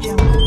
yeah.